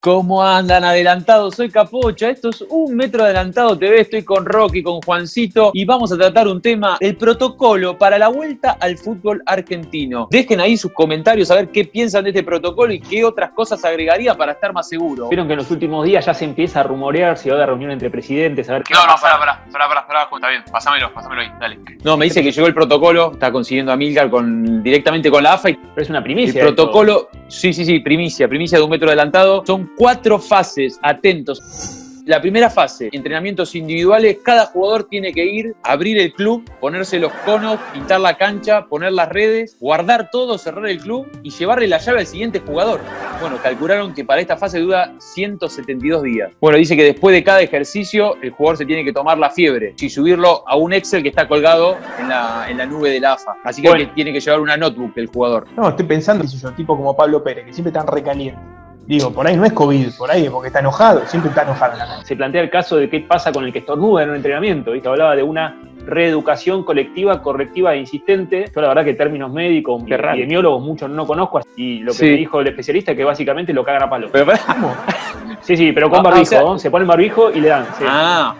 ¿Cómo andan adelantados? Soy Capocha, esto es Un Metro Adelantado TV, estoy con Rocky, con Juancito y vamos a tratar un tema, el protocolo para la vuelta al fútbol argentino. Dejen ahí sus comentarios a ver qué piensan de este protocolo y qué otras cosas agregaría para estar más seguro. Vieron que en los últimos días ya se empieza a rumorear si va a haber reunión entre presidentes, a ver qué No, va no, pará, pará, pará, pará, pará, está bien, pásamelo, pásamelo ahí, dale. No, me dice que llegó el protocolo, está consiguiendo a Milgar con, directamente con la AFA y Pero es una el primicia. esto. Sí, sí, sí, primicia, primicia de un metro adelantado. Son cuatro fases, atentos. La primera fase, entrenamientos individuales, cada jugador tiene que ir, abrir el club, ponerse los conos, pintar la cancha, poner las redes, guardar todo, cerrar el club y llevarle la llave al siguiente jugador. Bueno, calcularon que para esta fase dura 172 días. Bueno, dice que después de cada ejercicio el jugador se tiene que tomar la fiebre y subirlo a un Excel que está colgado en la, en la nube de la AFA. Así que, Bueno. que tiene que llevar una notebook el jugador. No, estoy pensando, qué sé yo, tipo como Pablo Pérez, que siempre están recalientes. Digo, por ahí no es COVID, por ahí es porque está enojado, siempre está enojado en la cancha. Se plantea el caso de qué pasa con el que estornuda en un entrenamiento, ¿viste? Hablaba de una reeducación colectiva, correctiva e insistente. Yo la verdad que términos médicos, raro. epidemiólogos, muchos no conozco. Y lo que Sí. me dijo el especialista es que básicamente lo cagan a palo. Pero. Sí, sí, pero con Ah, barbijo. o sea- ¿no? Se pone el barbijo y le dan. sí. Ah.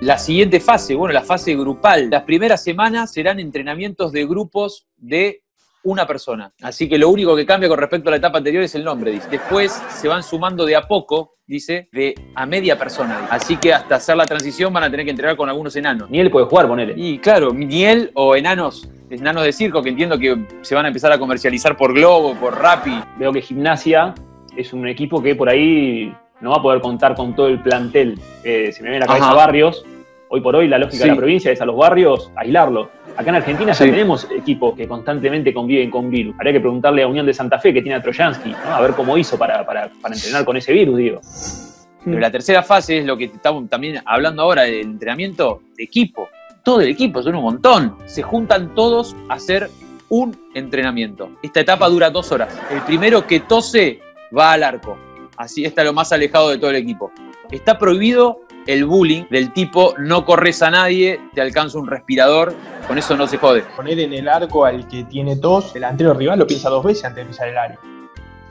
La siguiente fase, bueno, la fase grupal. Las primeras semanas serán entrenamientos de grupos de una persona. Así que lo único que cambia con respecto a la etapa anterior es el nombre, dice. Después se van sumando de a poco, dice, de a media persona. dice. Así que hasta hacer la transición van a tener que entrenar con algunos enanos. Ni él puede jugar, ponele. Y claro, miel o enanos, enanos de circo, que entiendo que se van a empezar a comercializar por Globo, por Rappi. Veo que Gimnasia es un equipo que por ahí no va a poder contar con todo el plantel. Eh, se me viene la cabeza Ajá. barrios. Hoy por hoy la lógica Sí. de la provincia es a los barrios aislarlos. Acá en Argentina Sí. ya tenemos equipos que constantemente conviven con virus. Habría que preguntarle a Unión de Santa Fe, que tiene a Trojansky, ¿no? a ver cómo hizo para, para, para entrenar con ese virus, digo. Pero la tercera fase es lo que estamos también hablando ahora, el entrenamiento de equipo. Todo el equipo, son un montón. Se juntan todos a hacer un entrenamiento. Esta etapa dura dos horas. El primero que tose va al arco. Así está lo más alejado de todo el equipo. Está prohibido el bullying del tipo no corres a nadie, te alcanza un respirador, con eso no se jode. Poner en el arco al que tiene tos, el delantero rival lo piensa dos veces antes de pisar el área.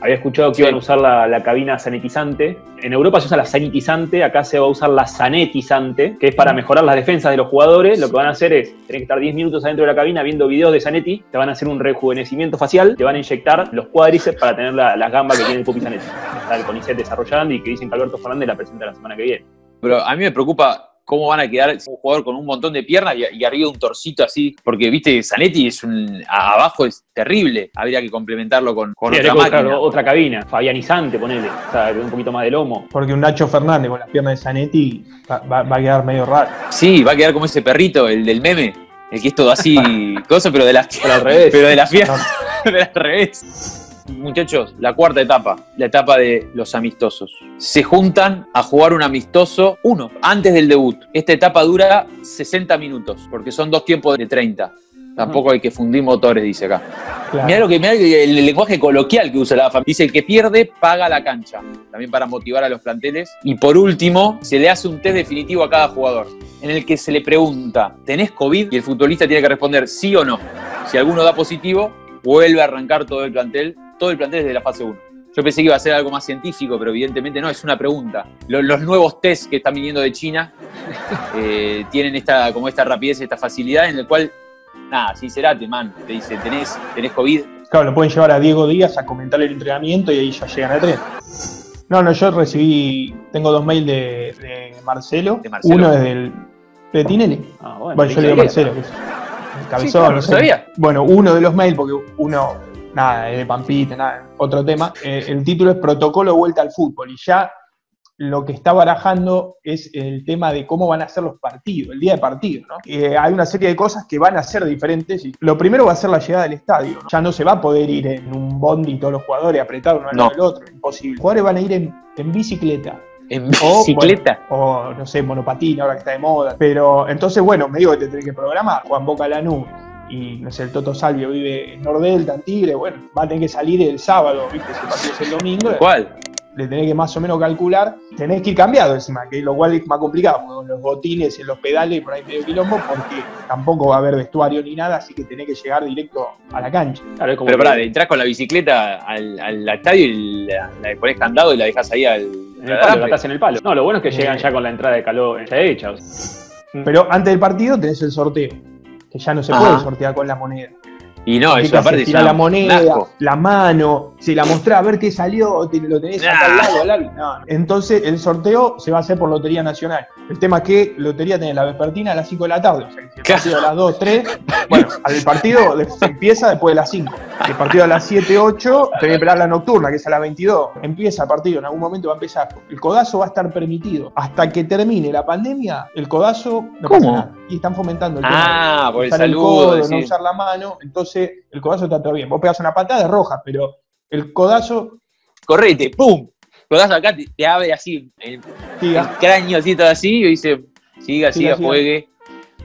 Había escuchado que Sí. iban a usar la, la cabina sanitizante. En Europa se usa la sanitizante, acá se va a usar la sanetizante, que es para mejorar las defensas de los jugadores. Lo que van a hacer es, tener que estar 10 minutos adentro de la cabina viendo videos de Zanetti, te van a hacer un rejuvenecimiento facial, te van a inyectar los cuádriceps para tener la- las gambas que tiene el Pupi Zanetti. Está el CONICET desarrollando y que dicen que Alberto Fernández la presenta la semana que viene. Pero a mí me preocupa cómo van a quedar un jugador con un montón de piernas y, y arriba un torcito así. Porque, viste, Zanetti es un. a- abajo es terrible. Habría que complementarlo con, con Sí, otra habría que buscar máquina. otra cabina, fabianizante, ponele, o sea, un poquito más de lomo. Porque un Nacho Fernández con las piernas de Zanetti va, va- va a quedar medio raro. Sí, va a quedar como ese perrito, el del meme. El que es todo así, cosa, pero de las Pero al revés. Pero de las piernas. pero al revés. Muchachos, la cuarta etapa, la etapa de los amistosos. Se juntan a jugar un amistoso, uno, antes del debut. Esta etapa dura 60 minutos, porque son dos tiempos de 30. Tampoco hay que fundir motores, dice acá. Claro. Mirá lo que mirá el, el lenguaje coloquial que usa la AFA. Dice el que pierde paga la cancha. También para motivar a los planteles. Y por último, se le hace un test definitivo a cada jugador. En el que se le pregunta, ¿tenés COVID? Y el futbolista tiene que responder sí o no. Si alguno da positivo, vuelve a arrancar todo el plantel. Todo el plantel desde la fase 1. Yo pensé que iba a ser algo más científico, pero evidentemente no, es una pregunta. Lo- Los, nuevos test que están viniendo de China eh, tienen esta, como esta rapidez, esta facilidad en el cual, nada, sincerate, man, te dice, ¿tenés, tenés COVID? Claro, lo pueden llevar a Diego Díaz a comentar el entrenamiento y ahí ya llegan a tren. No, no, yo recibí, tengo dos mails de, de Marcelo. De Marcelo. Uno es del de Tinelli. Ah, Bueno, yo le digo Marcelo, que es el cabezón, claro, no sé. sabía. Bueno, uno de los mails, porque uno, nada, es de Pampita, nada, otro tema. eh, el título es Protocolo Vuelta al Fútbol y ya lo que está barajando es el tema de cómo van a ser los partidos, el día de partido, ¿no? Eh, hay una serie de cosas que van a ser diferentes. Y lo primero va a ser la llegada del estadio. ¿no? Ya no se va a poder ir en un bondi todos los jugadores apretados uno al No. otro, imposible. Los jugadores van a ir en, en bicicleta. En O, bicicleta. bueno, o no sé, monopatín, ahora que está de moda. Pero entonces, bueno, me digo que te tenés que programar. Juan Boca Lanús y no sé, el Toto Salvio vive en Nordelta, en Tigre, bueno, va a tener que salir el sábado, ¿viste? Si el partido es el domingo. ¿Cuál? le tenés que más o menos calcular, tenés que ir cambiado encima, que lo cual es más complicado, porque con los botines y los pedales por ahí medio quilombo, porque tampoco va a haber vestuario ni nada, así que tenés que llegar directo a la cancha. Claro, es como Pero que pará, entras con la bicicleta al, al estadio y la, la pones candado y la dejas ahí al. en el palo, la atás en el palo. No, lo bueno es que llegan Eh. ya con la entrada de calor ya hecha. o sea. Pero antes del partido tenés el sorteo, que ya no se Ajá. puede sortear con la moneda. Y no, ¿Qué eso aparte es la moneda, asco. la mano, si la mostrás a ver qué salió, te- lo tenés acá al Ah. lado, al lado. No. Entonces el sorteo se va a hacer por Lotería Nacional. El tema es que Lotería tiene la vespertina a las 5 de la tarde. O sea, que si el partido a las 2, 3, bueno, el partido empieza después de las 5. El partido a las 7, 8, tenés que esperar la nocturna, que es a las 22. Empieza el partido, en algún momento va a empezar. El codazo va a estar permitido. Hasta que termine la pandemia, el codazo no pasa ¿Cómo? nada. Y están fomentando el tema Ah, por el saludo. codo, no usar la mano, entonces el codazo está todo bien. Vos pegas una patada, es roja, pero el codazo, Correte, ¡pum! Codazo acá, te, te abre así, el, el cráneo así, todo así, y dice, siga, siga, Siga, siga. juegue.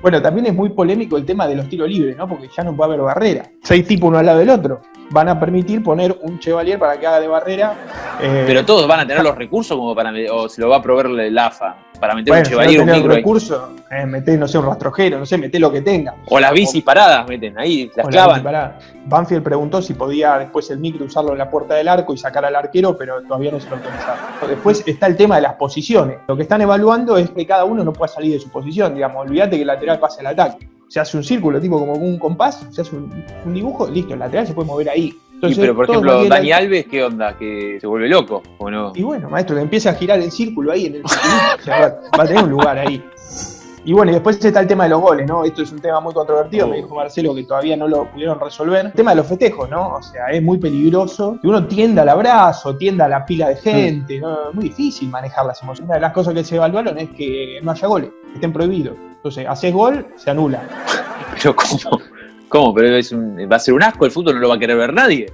Bueno, también es muy polémico el tema de los tiros libres, ¿no? Porque ya no puede haber barrera. Seis tipos uno al lado del otro. Van a permitir poner un Chevalier para que haga de barrera. eh, Pero todos van a tener los recursos como para, o se lo va a proveer el AFA, para meter bueno, un si chevalier, no un micro ahí. recurso, eh, no sé, un rastrojero, no sé, meté lo que tenga. O las bicis paradas meten ahí, las clavan. pará. Banfield preguntó si podía después el micro usarlo en la puerta del arco y sacar al arquero, pero todavía no se lo autorizaron. Después está el tema de las posiciones. Lo que están evaluando es que cada uno no pueda salir de su posición. Digamos, olvídate que el lateral pase al ataque. Se hace un círculo, tipo como un compás, se hace un, un dibujo, listo, el lateral se puede mover ahí. Entonces, pero, por ejemplo, Dani Alves, ¿qué onda? ¿Que se vuelve loco o no? Y bueno, maestro, que empieza a girar el círculo ahí en el o sea, va, va a tener un lugar ahí. Y bueno, y después está el tema de los goles, ¿no? Esto es un tema muy controvertido, me dijo Marcelo que todavía no lo pudieron resolver. El tema de los festejos, ¿no? O sea, es muy peligroso que uno tienda al abrazo, tienda a la pila de gente, ¿no? Es muy difícil manejar las emociones. Una de las cosas que se evaluaron es que no haya goles, que estén prohibidos. Entonces, haces gol, se anula. Pero ¿cómo? ¿Cómo? Pero es un- va a ser un asco, el fútbol no lo va a querer ver nadie.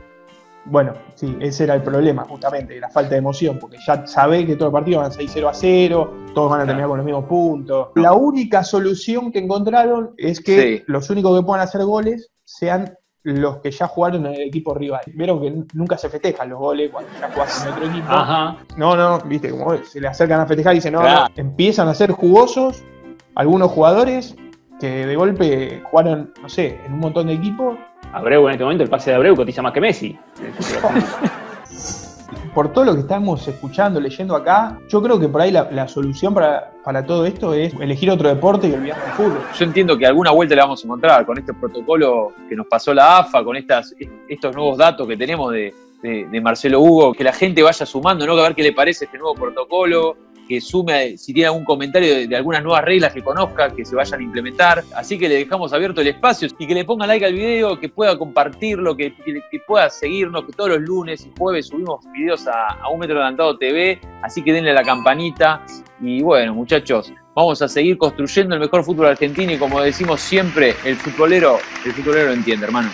Bueno, sí, ese era el problema, justamente, la falta de emoción, porque ya sabés que todos los partidos van 6-0 a 0, todos van a terminar con los mismos puntos. La única solución que encontraron es que Sí. los únicos que puedan hacer goles sean los que ya jugaron en el equipo rival. Vieron que nunca se festejan los goles cuando ya jugás en otro equipo. Ajá. No, no, viste, como se le acercan a festejar y dicen, no, Claro. no, empiezan a ser jugosos algunos jugadores que de golpe jugaron, no sé, en un montón de equipos Abreu en este momento, el pase de Abreu cotiza más que Messi. por todo lo que estamos escuchando, leyendo acá, yo creo que por ahí la, la solución para, para todo esto es elegir otro deporte y olvidarnos del fútbol. Yo entiendo que alguna vuelta le vamos a encontrar con este protocolo que nos pasó la AFA, con estas, estos nuevos datos que tenemos de, de- de Marcelo Hugo, que la gente vaya sumando, ¿no? Que a ver qué le parece este nuevo protocolo, que sume, si tiene algún comentario de, algunas nuevas reglas que conozca, que se vayan a implementar. Así que le dejamos abierto el espacio y que le ponga like al video, que pueda compartirlo, que, que- que pueda seguirnos, que todos los lunes y jueves subimos videos a, a Un Metro Adelantado TV, así que denle a la campanita. Y bueno, muchachos, vamos a seguir construyendo el mejor fútbol argentino y como decimos siempre, el futbolero, el futbolero entiende, hermano.